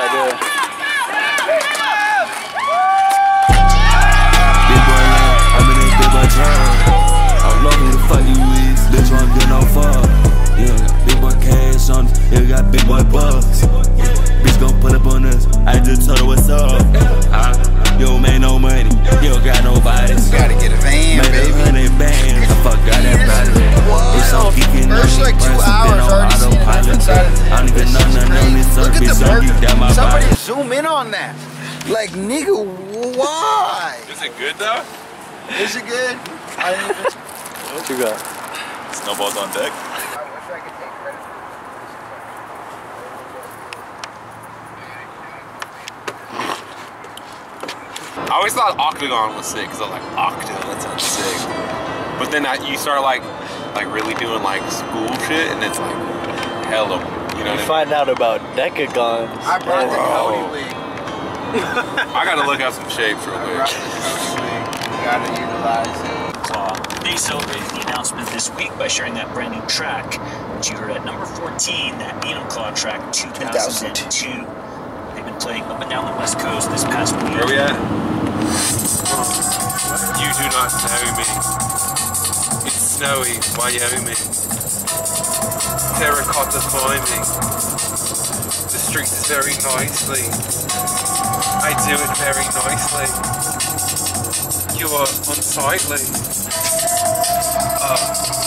gotta Like, nigga, why? Is it good though? Is it good? I didn't even... What you got? Snowballs on deck. I always thought Octagon was sick because I was like, Octa, that sounds sick. But then I, you start like, like really doing like school shit, and it's like, hella, you know You what find out about decagons. I brought the Cody wig. I gotta look up some shapes real quick. brought the Cody wig. You gotta utilize it. They celebrated the announcement this week by sharing that brand new track, which you heard at number 14, that Enumclaw track 2002. They've been playing up and down the West Coast this past week. Where we at? You do not know me. It's snowy, Wyoming. Terracotta climbing. The streets very nicely. I do it very nicely. You are unsightly. Uh,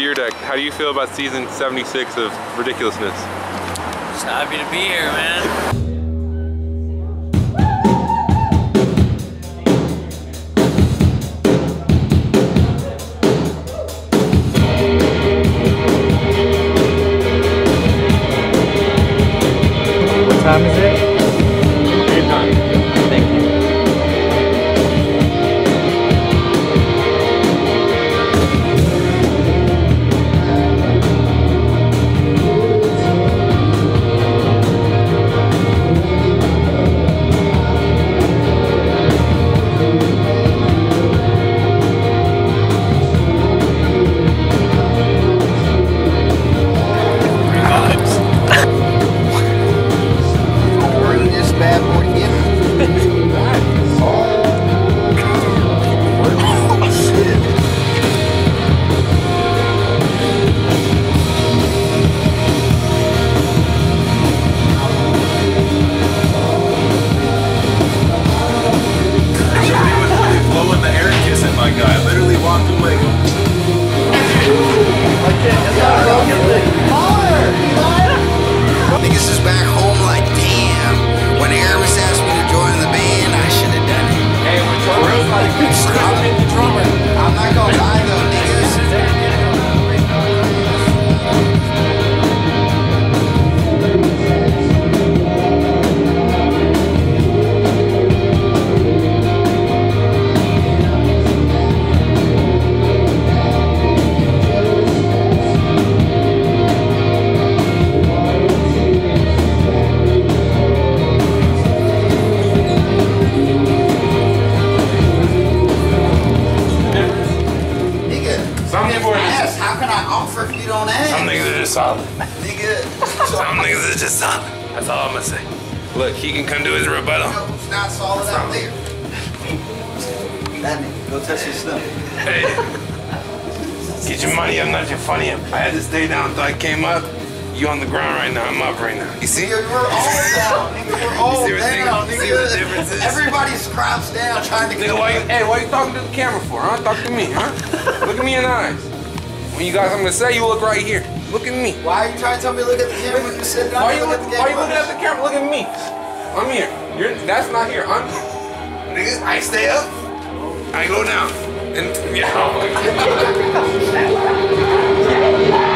Hey, Mr. Deerdeck, how do you feel about season 76 of Ridiculousness? Just happy to be here, man. Walked away. Ask. How can I offer if you don't ask? some niggas are just solid. Nigga, Some niggas are just solid. That's all I'm gonna say. Look, he can come do his rebuttal. it's not solid out there. That nigga, go touch his stuff. Hey, get your money up, not your funny up. I had to stay down until I came up. You on the ground right now. I'm up right now. You see? We're all down. Nigga, we're all see what thing- down. see Nigga, what the difference is? Everybody's crouched down trying to Nigga, why you, hey, why you talking to the camera for, huh? Talk to me, huh? Look at me in the eyes. When you got something to say, you look right here. Look at me. Why are you trying to tell me to look at the camera when you sit down Why and you, look look, at the why you looking at the camera? Look at me. I'm here. You're, that's not here. I'm, nigga, I stay up. I go down. And, yeah.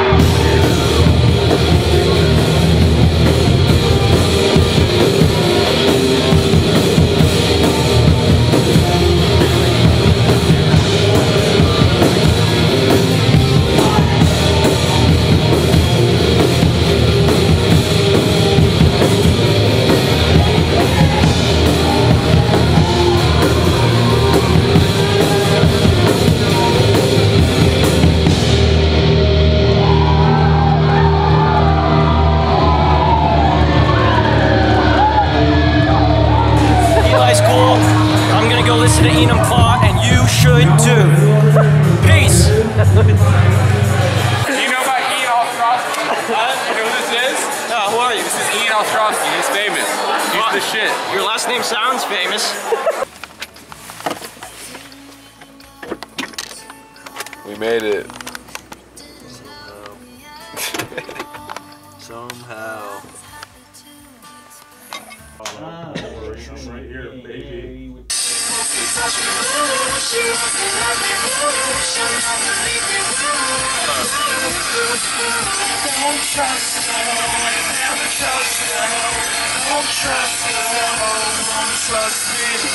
to Enumclaw, and you should too. Peace. You know about Ian Ostrowski? You know who this is? Uh, who are you? This is Ian Ostrowski. He's famous. He's the shit. Your last name sounds famous. We made it. Somehow. Don't trust no one, never trust no one. Don't trust don't trust me.